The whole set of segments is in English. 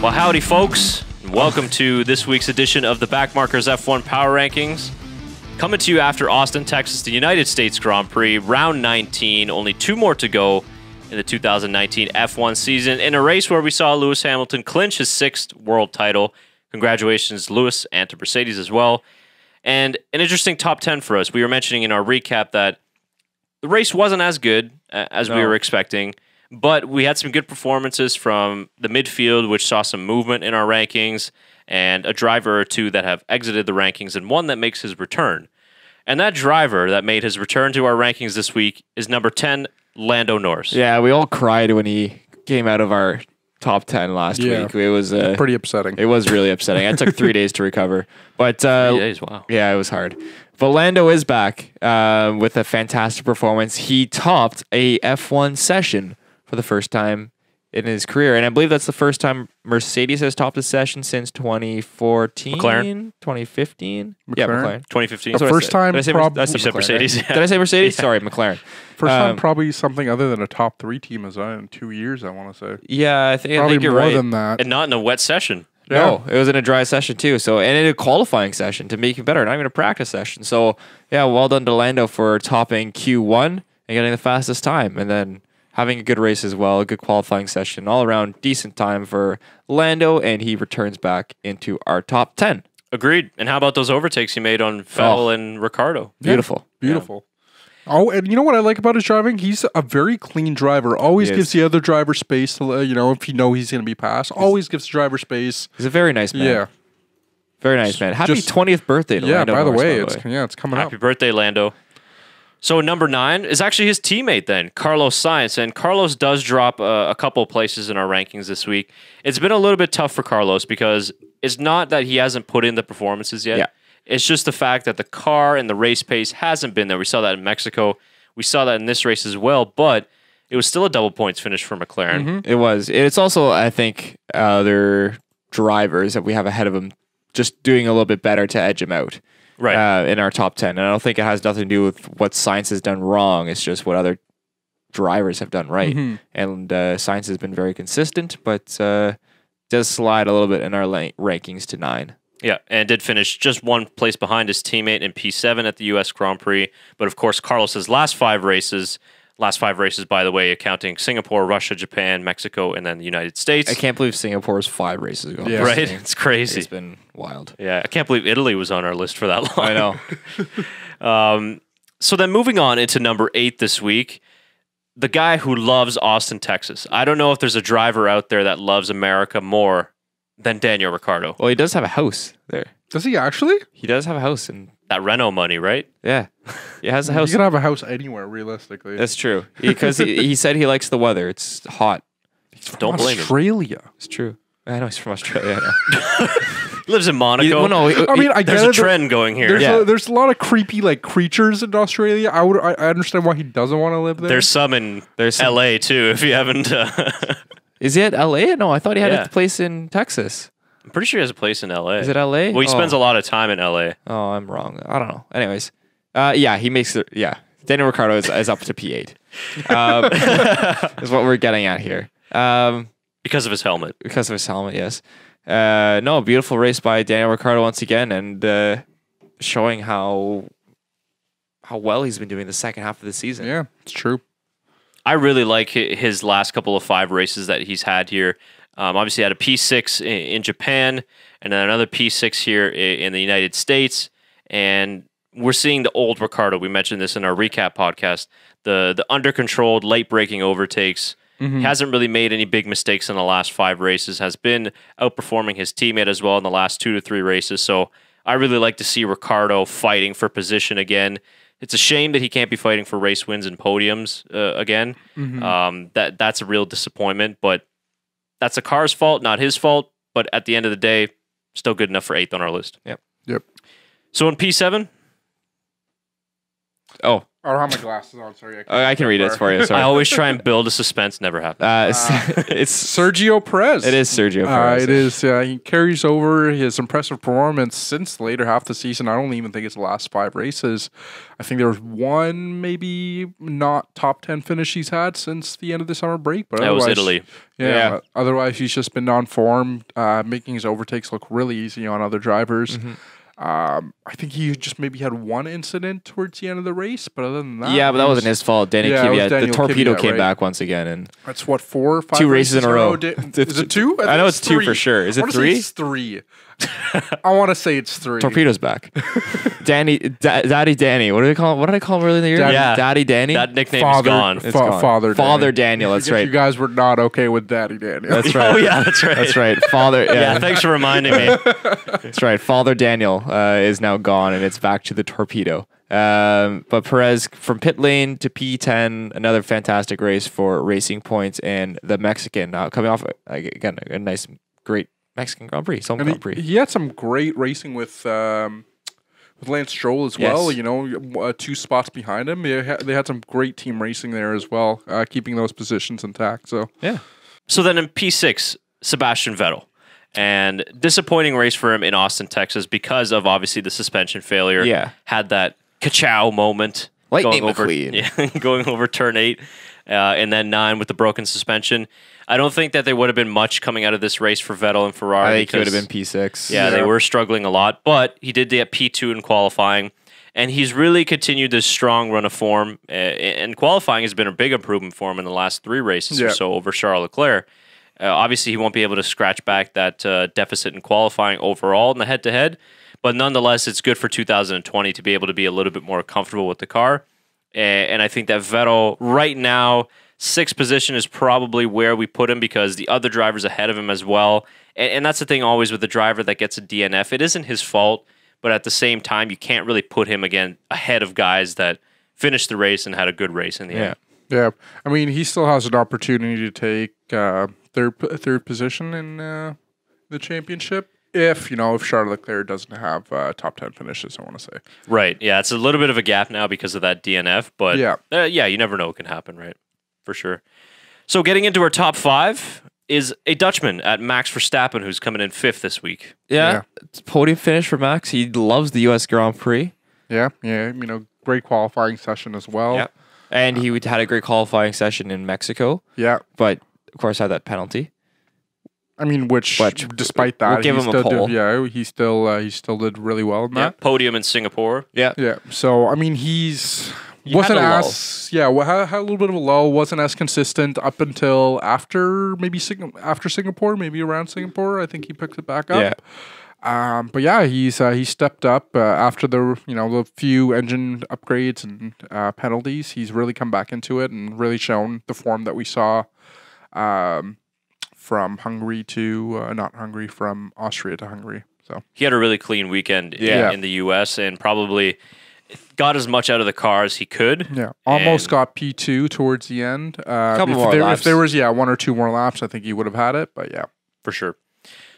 Well, howdy, folks. and Welcome to this week's edition of the Backmarkers F1 Power Rankings. Coming to you after Austin, Texas, the United States Grand Prix, round 19. Only two more to go in the 2019 F1 season in a race where we saw Lewis Hamilton clinch his sixth world title. Congratulations, Lewis, and to Mercedes as well. And an interesting top 10 for us. We were mentioning in our recap that the race wasn't as good uh, as we were expecting, but we had some good performances from the midfield, which saw some movement in our rankings, and a driver or two that have exited the rankings, and one that makes his return. And that driver that made his return to our rankings this week is number 10, Lando Norris. Yeah, we all cried when he came out of our top ten last Yeah. week. It was uh, Pretty upsetting. it was really upsetting. I took three days to recover, but uh, Three days, wow. yeah, it was hard. But Lando is back uh, with a fantastic performance. He topped a F1 session for the first time in his career, and I believe that's the first time Mercedes has topped a session since 2014, McLaren? 2015. Yeah, McLaren? McLaren. 2015. That's what First said. time Did I say, prob- Mer- I said You said Mercedes, right? yeah. Did I say Mercedes? Yeah. Sorry, McLaren. First time Um, probably something other than a top three team as I in two years, I want to say. Yeah, I think, I think you're more right. than that. and not in a wet session. No, it was in a dry session too. So and in a qualifying session to make it better, not even a practice session. So yeah, well done to Lando for topping Q1 and getting the fastest time, and then having a good race as well, a good qualifying session, all around decent time for Lando, and he returns back into our top ten. Agreed. And how about those overtakes he made on Vettel Oh. and Ricciardo? Beautiful. Beautiful. Oh, and you know what I like about his driving? He's a very clean driver. Always gives the other driver space to, you know, if you know he's going to be passed. Always gives the driver space. He's a very nice man. Yeah. Very nice man. Happy Just- twentieth birthday to Yeah. Lando by the Norris, way, by it's yeah, it's coming Happy up. Happy birthday, Lando. So number nine is actually his teammate then, Carlos Sainz, and Carlos does drop uh, a couple of places in our rankings this week. It's been a little bit tough for Carlos because it's not that he hasn't put in the performances yet. Yeah. It's just the fact that the car and the race pace hasn't been there. We saw that in Mexico. We saw that in this race as well, but it was still a double points finish for McLaren. It was. It's also, I think, other drivers that we have ahead of him just doing a little bit better to edge him out. Right. uh, in our top 10. And I don't think it has nothing to do with what Sainz has done wrong. It's just what other drivers have done right. Mm-hmm. And uh, Sainz has been very consistent, but uh, does slide a little bit in our la- rankings to nine. Yeah, and did finish just one place behind his teammate in P7 at the U.S. Grand Prix. But of course, Carlos's last five races, last five races, by the way, accounting Singapore, Russia, Japan, Mexico, and then the United States. I can't believe Singapore's five races ago. Yeah. right? It's crazy. It's been wild. yeah, I can't believe Italy was on our list for that long. I know. Um, so then moving on into number eight this week, the guy who loves Austin, Texas. I don't know if there's a driver out there that loves America more than Daniel Ricciardo. well, he does have a house there. Does he actually? He does have a house, and That Renault money, right? yeah, he has a You house. can have a house anywhere, realistically. That's true because he, he said he likes the weather. It's hot. Don't blame him. Australia. It's true. I know he's from Australia. I know. He lives in Monaco. He- well, no, he- I mean, I There's a it. trend going here. There's, Yeah. a, there's a lot of creepy like creatures in Australia. I would I, I understand why he doesn't want to live there. There's some in There's some- LA too. If you haven't, uh, Is he at LA? No, I thought he had Yeah. a place in Texas. I'm pretty sure he has a place in LA. Is it LA? Well, he spends oh. a lot of time in LA. Oh, I'm wrong. I don't know. Anyways, uh, yeah, he makes it. Yeah, Daniel Ricciardo is, is up to P8. Um, is what we're getting at here. Um, Because of his helmet. because of his helmet, yes. Uh, no, beautiful race by Daniel Ricciardo once again, and uh, showing how how well he's been doing the second half of the season. yeah, it's true. I really like his last couple of five races that he's had here. Um, obviously, had a P6 in, in Japan and then another P6 here in the United States. And we're seeing the old Ricciardo. We mentioned this in our recap podcast. The the under controlled late breaking overtakes. He hasn't really made any big mistakes in the last five races. Has been outperforming his teammate as well in the last two to three races. So I really like to see Ricciardo fighting for position again. It's a shame that he can't be fighting for race wins and podiums uh, again. Um, that that's a real disappointment, but that's the car's fault, not his fault. But at the end of the day, still good enough for eighth on our list. Yep. Yep. So in P seven, Oh, I don't have my glasses on. Sorry. Oh, I can read it for you. I Sorry. always try and build a suspense. Never happens. Uh, it's, it's Sergio Perez. it is Sergio Uh, Perez. it is. Uh, he carries over his impressive performance since the later half of the season. I don't even think it's the last five races. I think there was one maybe not top ten finish he's had since the end of the summer break. But that was Italy. Yeah. Yeah. uh, Otherwise, he's just been on form, uh, making his overtakes look really easy on other drivers. Mm-hmm. Um, I think he just maybe had one incident towards the end of the race, but other than that, yeah, but that wasn't his fault. Danny Yeah, Kvyat, the torpedo Kvyat, came right? back once again, and That's what four, or five Two races in a row. Di- Is it two? I think know it's two for sure. Is it I three? It's three. I want to say it's three. torpedo's back. Danny, da- Daddy Danny. What do they call him? What did I call him earlier in the year? Daddy- Yeah. Daddy Danny. That nickname Father, is gone. It's fa- gone. Father, Father Danny. Daniel. That's right. You guys were not okay with Daddy Daniel. That's right. Oh yeah, that's right. That's right. Father. Yeah, Yeah, thanks for reminding me. that's right. Father Daniel uh, is now gone, and it's back to the torpedo. Um, but Perez from pit lane to P10, another fantastic race for Racing Points and the Mexican uh, coming off uh, again a nice, great Mexican Grand Prix, home And Grand Prix. he, he had some great racing with um, with Lance Stroll as well. Yes. You know, uh, two spots behind him. They had, they had some great team racing there as well, uh, keeping those positions intact. So yeah. So then in P6, Sebastian Vettel. And disappointing race for him in Austin, Texas, because of obviously the suspension failure. Yeah. Had that ka moment. Lightning going over, McQueen. Yeah, going over turn eight uh, and then nine with the broken suspension. I don't think that there would have been much coming out of this race for Vettel and Ferrari. I think he would have been P6. Yeah, they were struggling a lot, but he did get P2 in qualifying, and he's really continued this strong run of form. Uh, and qualifying has been a big improvement for him in the last three races or so over Charles Leclerc. Uh, obviously, he won't be able to scratch back that uh, deficit in qualifying overall in the head to head, but nonetheless, it's good for 2020 to be able to be a little bit more comfortable with the car. A- And I think that Vettel right now, sixth position is probably where we put him because the other drivers ahead of him as well. And, and that's the thing always with the driver that gets a DNF. It isn't his fault, but at the same time, you can't really put him again ahead of guys that finished the race and had a good race in the Yeah. end. yeah, I mean, he still has an opportunity to take uh, third third position in uh, the championship. If you know, if Charles Leclerc doesn't have uh, top ten finishes, I want to say. Right. Yeah, it's a little bit of a gap now because of that DNF, but Yeah. uh, yeah, you never know what can happen, right? For sure. So getting into our top five is a Dutchman at Max Verstappen, who's coming in fifth this week. Yeah. It's podium finish for Max. He loves the U.S. Grand Prix. Yeah, yeah, you know, great qualifying session as well. Yeah. And he would- had a great qualifying session in Mexico, yeah. but of course had that penalty. I mean, which, But despite we'll that, give he him a still pole. Did, yeah, he still uh, he still did really well in Yeah. that. Podium in Singapore. Yeah. Yeah. So I mean, he's He wasn't had a lull. as yeah, well, had, had a little bit of a lull. wasn't as consistent up until after maybe Sing- after Singapore, maybe around Singapore. I think he picked it back up. Yeah. Um, but yeah, he's uh, he stepped up uh, after the you know the few engine upgrades and uh, penalties. He's really come back into it and really shown the form that we saw um, from Hungary to uh, not Hungary from Austria to Hungary. So He had a really clean weekend i- Yeah. in the U.S. and probably got as much out of the car as he could. yeah, almost And- got P two towards the end. Uh, Couple if more there, laps. If there was yeah one or two more laps, I think he would have had it. But yeah, for sure.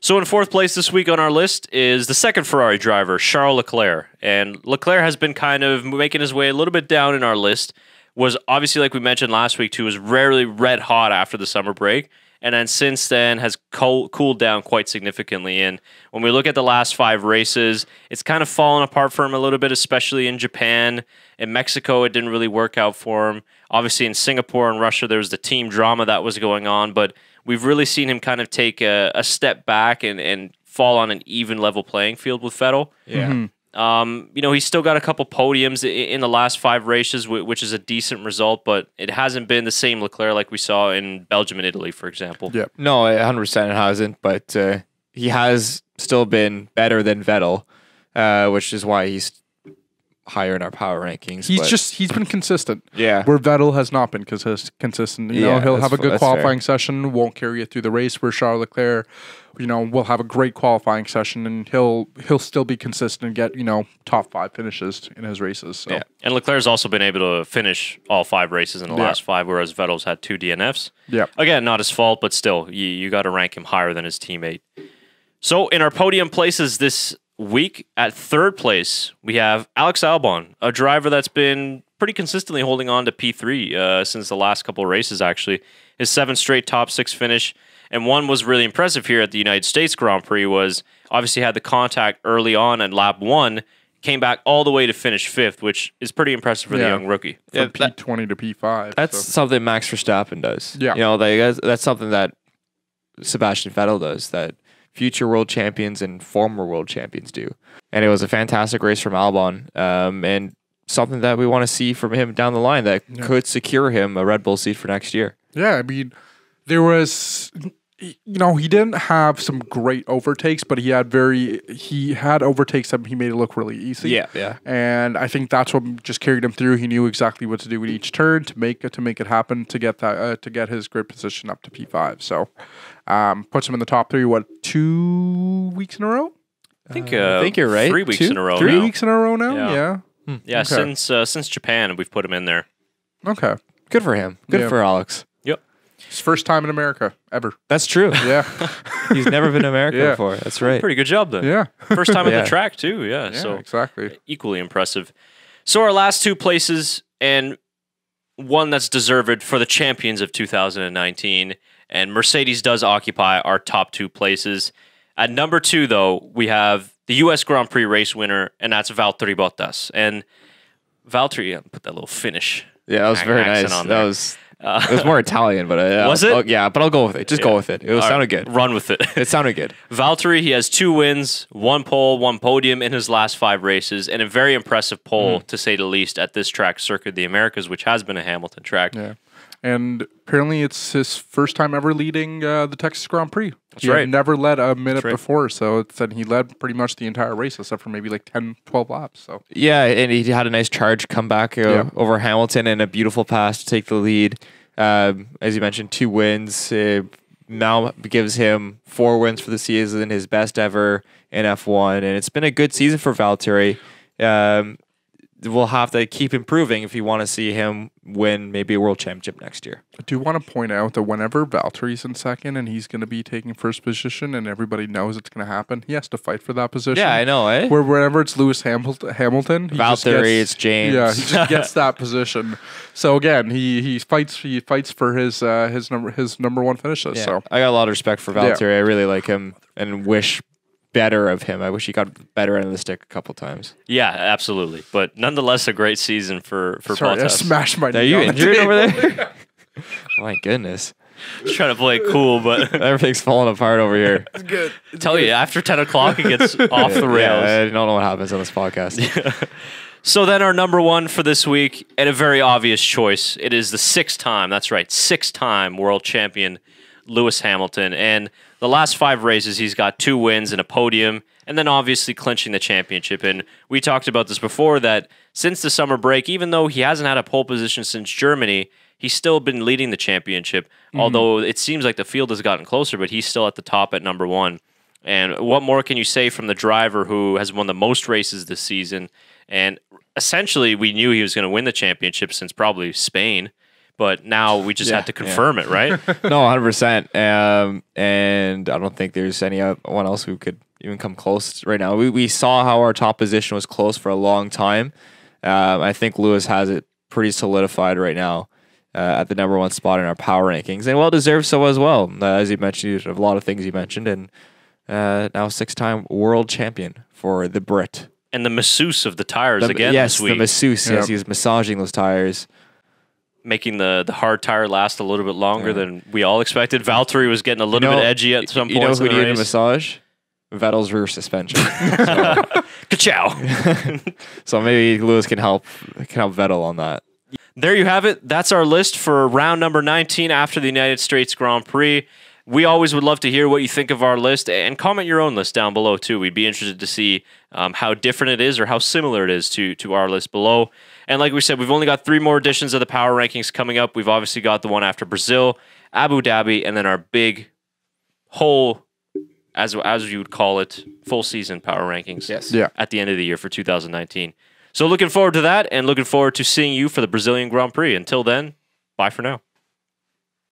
So in fourth place this week on our list is the second Ferrari driver, Charles Leclerc. And Leclerc has been kind of making his way a little bit down in our list. Was obviously, like we mentioned last week too, was rarely red hot after the summer break. And then since then has cool, cooled down quite significantly. And when we look at the last five races, it's kind of fallen apart for him a little bit, especially in Japan. In Mexico, it didn't really work out for him. Obviously, in Singapore and Russia, there was the team drama that was going on. But we've really seen him kind of take a, a step back and, and fall on an even level playing field with Vettel. Yeah. Mm-hmm. Um, you know, he's still got a couple podiums in the last five races, which is a decent result, but it hasn't been the same Leclerc like we saw in Belgium and Italy, for example. Yeah. No, 100% it hasn't, but uh, he has still been better than Vettel, uh, which is why he's higher in our power rankings. he's but- just he's been consistent. yeah. Where Vettel has not been consist- consistent. You know, Yeah, he'll have a good that's fair. qualifying session, won't carry it through the race. Where Charles Leclerc, you know, will have a great qualifying session and he'll he'll still be consistent and get you know top five finishes in his races. So. Yeah. And Leclerc's also been able to finish all five races in the Yeah. last five, whereas Vettel's had two DNFs. Yeah. Again, not his fault, but still, you, you got to rank him higher than his teammate. So, in our podium places this week, at third place, we have Alex Albon, a driver that's been pretty consistently holding on to P3 uh, since the last couple of races, actually. His seven straight top six finish. And one was really impressive here at the United States Grand Prix was obviously had the contact early on at lap one, came back all the way to finish fifth, which is pretty impressive for the young rookie. From Yeah, that- P20 to P5. That's so. something Max Verstappen does. Yeah. You know, like, that's, that's something that Sebastian Vettel does, that future world champions and former world champions do. And it was a fantastic race from Albon, um, and something that we want to see from him down the line that could secure him a Red Bull seat for next year. Yeah, I mean, there was, you know, he didn't have some great overtakes, but he had very, he had overtakes that he made it look really easy. yeah. Yeah. And I think that's what just carried him through. He knew exactly what to do with each turn to make it to make it happen to get that uh, to get his grid position up to P five. So, um, puts him in the top three. What two weeks in a row? I think, uh, I think you're right. Three weeks Two? in a row. Three now. weeks in a row now. Yeah. Yeah. Yeah, Okay. since uh, since Japan, we've put him in there. Okay. Good for him. Good Yeah. for Alex. Yep. His first time in America ever. That's true. Yeah. He's never been to America Yeah. before. That's right. Pretty good job then. yeah. First time on Yeah. the track too. Yeah. Yeah. So exactly. equally impressive. So our last two places and one that's deserved for the champions of 2019 and Mercedes does occupy our top two places. At number 2 though, we have the US Grand Prix race winner and that's Valtteri Bottas. And Valtteri yeah, put that little finish. Yeah, that was ac- very accent nice. on That there. was Uh, it was more Italian, but uh, Was it? I'll- yeah, but I'll go with it. Just go with it. It was sounded right, good. Run with it. It sounded good. Valtteri, he has two wins, one pole, one podium in his last five races, and a very impressive pole, to say the least, at this track, Circuit of the Americas, which has been a Hamilton track. Yeah. And apparently, it's his first time ever leading uh, the Texas Grand Prix. That's he right. Never led a minute right. before, so it said he led pretty much the entire race, except for maybe like 10, 12 laps. So Yeah, and he had a nice charge comeback uh, Yeah. over Hamilton and a beautiful pass to take the lead. Um, as you mentioned, two wins. Uh, now gives him four wins for the season, his best ever in F1, and it's been a good season for Valtteri. Um, we'll have to keep improving if you want to see him win maybe a world championship next year. I do want to point out that whenever Valtteri's in second and he's going to be taking first position, and everybody knows it's going to happen, he has to fight for that position. Yeah, I know, eh? Where whenever it's Lewis Hamilton, Hamilton, he Valtteri, gets- it's James. Yeah, he just gets that position. So again, he he fights he fights for his uh, his number his number one finishes. Yeah, So I got a lot of respect for Valtteri. I really like him and wish better of him. I wish he got better end of the stick a couple times. Yeah, absolutely. But nonetheless, a great season for, for sorry, I Bottas. smashed my. Are knee you on the injured table. over there? My goodness. Just trying to play it cool, but Everything's falling apart over here. Good. tell you, after 10 o'clock, it gets off the rails. Yeah, I don't know what happens on this podcast. So then our number one for this week, and a very obvious choice. It is the sixth time, that's right, sixth time world champion Lewis Hamilton. And the last five races, he's got two wins and a podium, and then obviously clinching the championship. And we talked about this before that since the summer break, even though he hasn't had a pole position since Germany, he's still been leading the championship. Mm-hmm. Although it seems like the field has gotten closer, but he's still at the top at number one. And what more can you say from the driver who has won the most races this season? And essentially, we knew he was going to win the championship since probably Spain, but now we just Yeah, had to confirm it, right? no, 100%. Um, and I don't think there's anyone else who could even come close right now. We, we saw how our top position was close for a long time. Um, I think Lewis has it pretty solidified right now uh, at the number one spot in our power rankings, and well deserved so as well. Uh, as you mentioned, a lot of things you mentioned, and uh, now six time world champion for the Brit. and the masseuse of the tires The- again yes, this the week, masseuse. Yeah. Yes, he was massaging those tires. Making the, the hard tire last a little bit longer than we all expected. Valtteri was getting a little know- bit edgy at some point. you know who needed a massage? Vettel's rear suspension. Ka-chow. so maybe Lewis can help can help Vettel on that. there you have it. That's our list for round number 19 after the United States Grand Prix. We always would love to hear what you think of our list and comment your own list down below too. We'd be interested to see um, how different it is or how similar it is to to our list below. And like we said, we've only got three more editions of the power rankings coming up. We've obviously got the one after Brazil, Abu Dhabi, and then our big whole, as as you would call it, full season power rankings Yes. Yeah. at the end of the year for 2019. So looking forward to that and looking forward to seeing you for the Brazilian Grand Prix. Until then, bye for now.